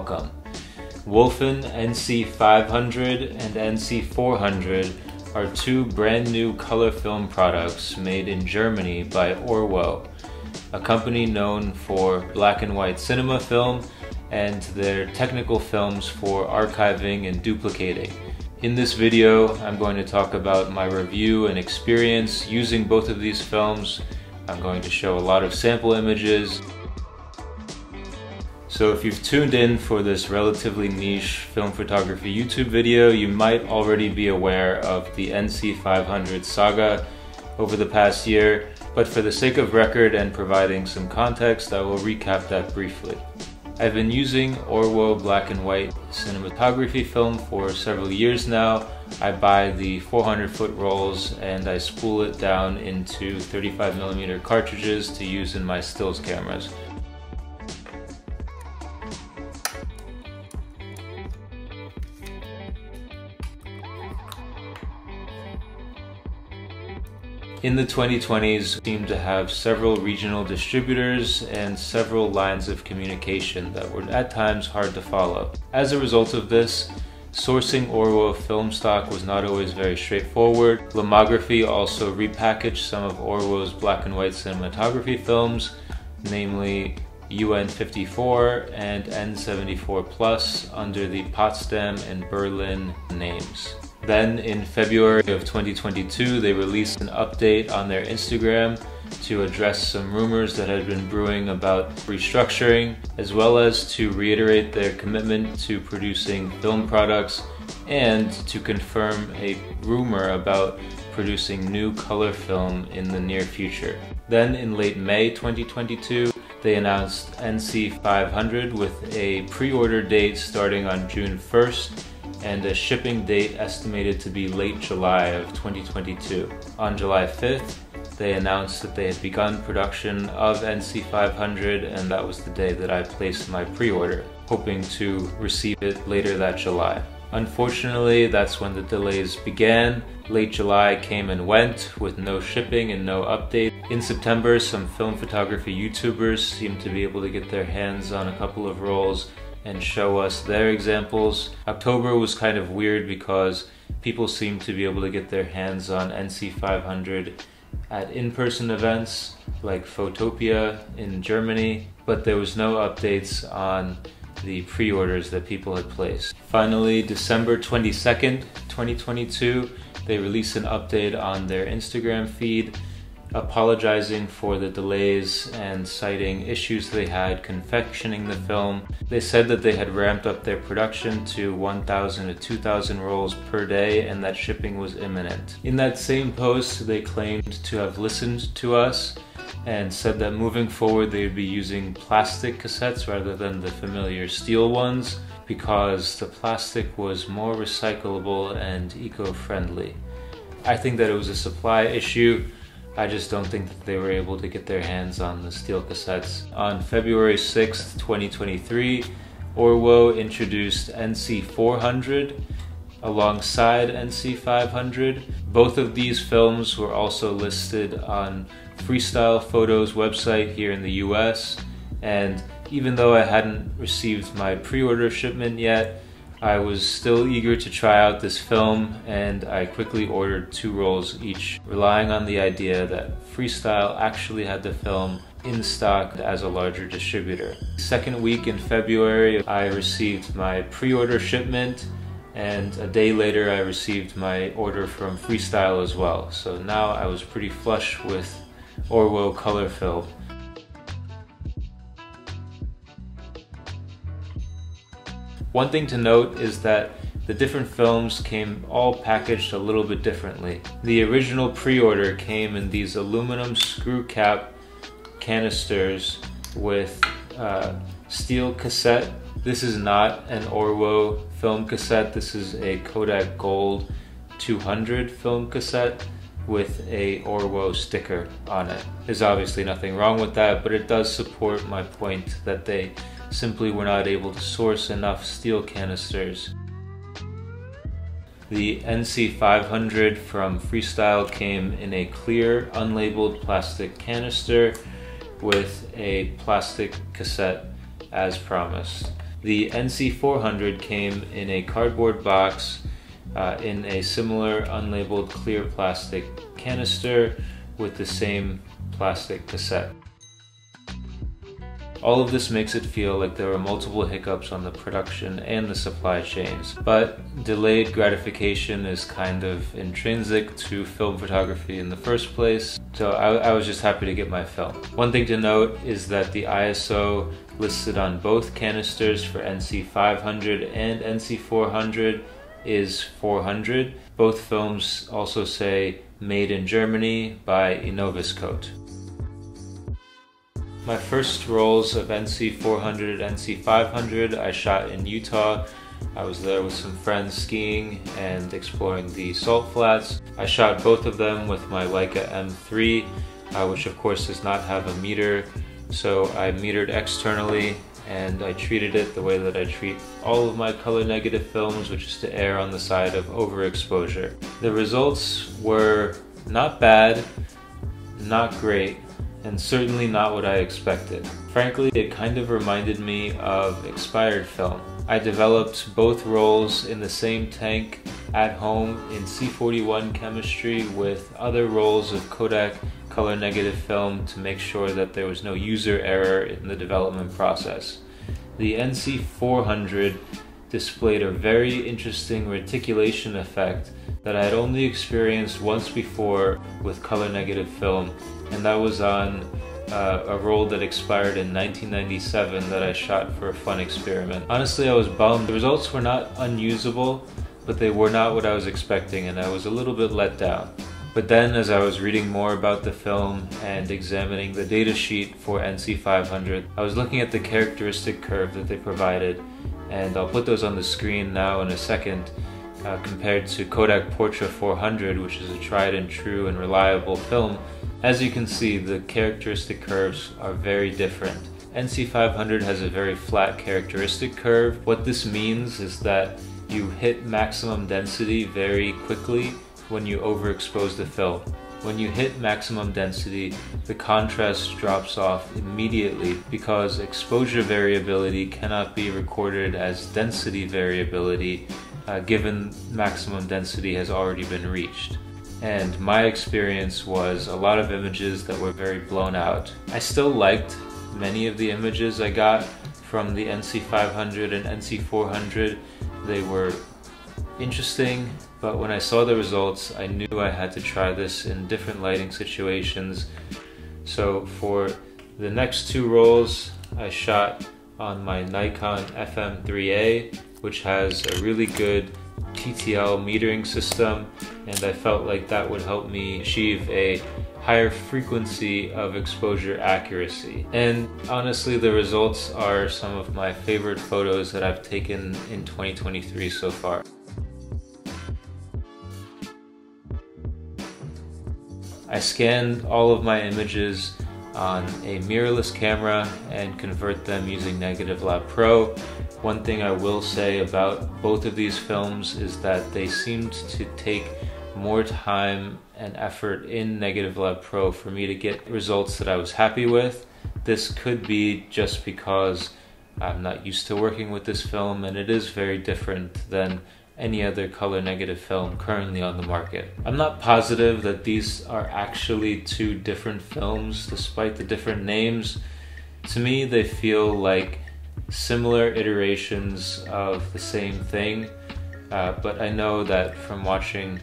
welcome. Wolfen NC500 and NC400 are two brand new color film products made in Germany by Orwo, a company known for black and white cinema film and their technical films for archiving and duplicating. In this video, I'm going to talk about my review and experience using both of these films. I'm going to show a lot of sample images. So if you've tuned in for this relatively niche film photography YouTube video, you might already be aware of the NC500 saga over the past year, but for the sake of record and providing some context, I will recap that briefly. I've been using Orwo black and white cinematography film for several years now. I buy the 400 foot rolls and I spool it down into 35mm cartridges to use in my stills cameras. In the 2020s seemed to have several regional distributors and several lines of communication that were at times hard to follow. As a result of this, sourcing Orwo film stock was not always very straightforward. Lomography also repackaged some of Orwo's black and white cinematography films, namely UN54 and N74 Plus under the Potsdam and Berlin names. Then in February of 2022, they released an update on their Instagram to address some rumors that had been brewing about restructuring, as well as to reiterate their commitment to producing film products and to confirm a rumor about producing new color film in the near future. Then in late May 2022, they announced NC500 with a pre-order date starting on June 1st and a shipping date estimated to be late July of 2022. On July 5th, they announced that they had begun production of NC500 and that was the day that I placed my pre-order, hoping to receive it later that July. Unfortunately, that's when the delays began. Late July came and went with no shipping and no update. In September, some film photography YouTubers seemed to be able to get their hands on a couple of rolls and show us their examples. October was kind of weird because people seemed to be able to get their hands on NC500 at in-person events like Photopia in Germany, but there was no updates on the pre-orders that people had placed. Finally, December 22nd, 2022, they released an update on their Instagram feed apologizing for the delays and citing issues they had confectioning the film. They said that they had ramped up their production to 1,000 to 2,000 rolls per day and that shipping was imminent. In that same post, they claimed to have listened to us and said that moving forward they would be using plastic cassettes rather than the familiar steel ones because the plastic was more recyclable and eco-friendly. I think that it was a supply issue I just don't think that they were able to get their hands on the steel cassettes. On February 6th, 2023, Orwo introduced NC400 alongside NC500. Both of these films were also listed on Freestyle Photos website here in the US, and even though I hadn't received my pre-order shipment yet, I was still eager to try out this film and I quickly ordered two rolls each, relying on the idea that Freestyle actually had the film in stock as a larger distributor. Second week in February, I received my pre-order shipment and a day later I received my order from Freestyle as well. So now I was pretty flush with Orwo color film. One thing to note is that the different films came all packaged a little bit differently. The original pre-order came in these aluminum screw cap canisters with uh, steel cassette. This is not an Orwo film cassette. This is a Kodak Gold 200 film cassette with a Orwo sticker on it. There's obviously nothing wrong with that, but it does support my point that they simply we were not able to source enough steel canisters. The NC500 from Freestyle came in a clear, unlabeled plastic canister with a plastic cassette as promised. The NC400 came in a cardboard box uh, in a similar unlabeled clear plastic canister with the same plastic cassette. All of this makes it feel like there were multiple hiccups on the production and the supply chains, but delayed gratification is kind of intrinsic to film photography in the first place, so I, I, was just happy to get my film. One thing to note is that the ISO listed on both canisters for NC500 and NC400 is 400. Both films also say made in Germany by Innoviscoat. My first rolls of NC400 NC500 I shot in Utah. I was there with some friends skiing and exploring the salt flats. I shot both of them with my Leica M3, uh, which of course does not have a meter, so I metered externally and I treated it the way that I treat all of my color negative films, which is to err on the side of overexposure. The results were not bad, not great, and certainly not what I expected. Frankly, it kind of reminded me of expired film. I developed both rolls in the same tank at home in C41 chemistry with other rolls of Kodak color negative film to make sure that there was no user error in the development process. The NC400 displayed a very interesting reticulation effect that I had only experienced once before with color negative film and that was on uh, a roll that expired in 1997 that I shot for a fun experiment. Honestly, I was bummed. The results were not unusable, but they were not what I was expecting, and I was a little bit let down. But then, as I was reading more about the film and examining the datasheet for NC500, I was looking at the characteristic curve that they provided, and I'll put those on the screen now in a second. Uh, compared to Kodak Portra 400, which is a tried and true and reliable film as you can see, the characteristic curves are very different. NC500 has a very flat characteristic curve. What this means is that you hit maximum density very quickly when you overexpose the film. When you hit maximum density, the contrast drops off immediately because exposure variability cannot be recorded as density variability uh, given maximum density has already been reached and my experience was a lot of images that were very blown out. I still liked many of the images I got from the NC500 and NC400. They were interesting, but when I saw the results, I knew I had to try this in different lighting situations. So for the next two rolls, I shot on my Nikon FM3A, which has a really good TTL metering system and I felt like that would help me achieve a higher frequency of exposure accuracy. And honestly, the results are some of my favorite photos that I've taken in 2023 so far. I scanned all of my images on a mirrorless camera and convert them using Negative Lab Pro one thing I will say about both of these films is that they seemed to take more time and effort in Negative Lab Pro for me to get results that I was happy with. This could be just because I'm not used to working with this film and it is very different than any other color negative film currently on the market. I'm not positive that these are actually two different films despite the different names. To me, they feel like similar iterations of the same thing. Uh, but I know that from watching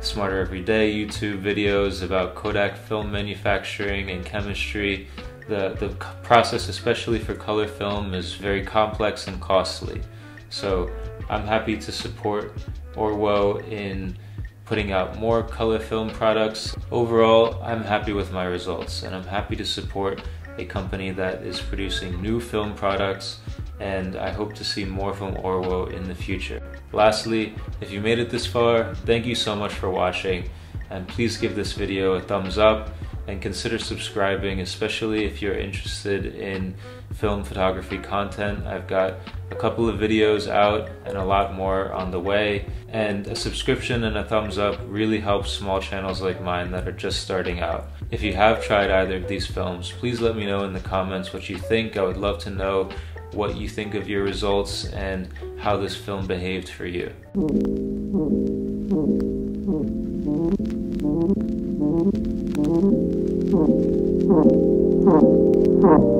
Smarter Everyday YouTube videos about Kodak film manufacturing and chemistry, the, the process, especially for color film, is very complex and costly. So I'm happy to support Orwo in putting out more color film products. Overall, I'm happy with my results and I'm happy to support a company that is producing new film products and I hope to see more from Orwo in the future. Lastly, if you made it this far, thank you so much for watching and please give this video a thumbs up and consider subscribing, especially if you're interested in film photography content. I've got a couple of videos out and a lot more on the way. And a subscription and a thumbs up really helps small channels like mine that are just starting out. If you have tried either of these films, please let me know in the comments what you think. I would love to know what you think of your results and how this film behaved for you. Huh. Huh. Huh. Huh.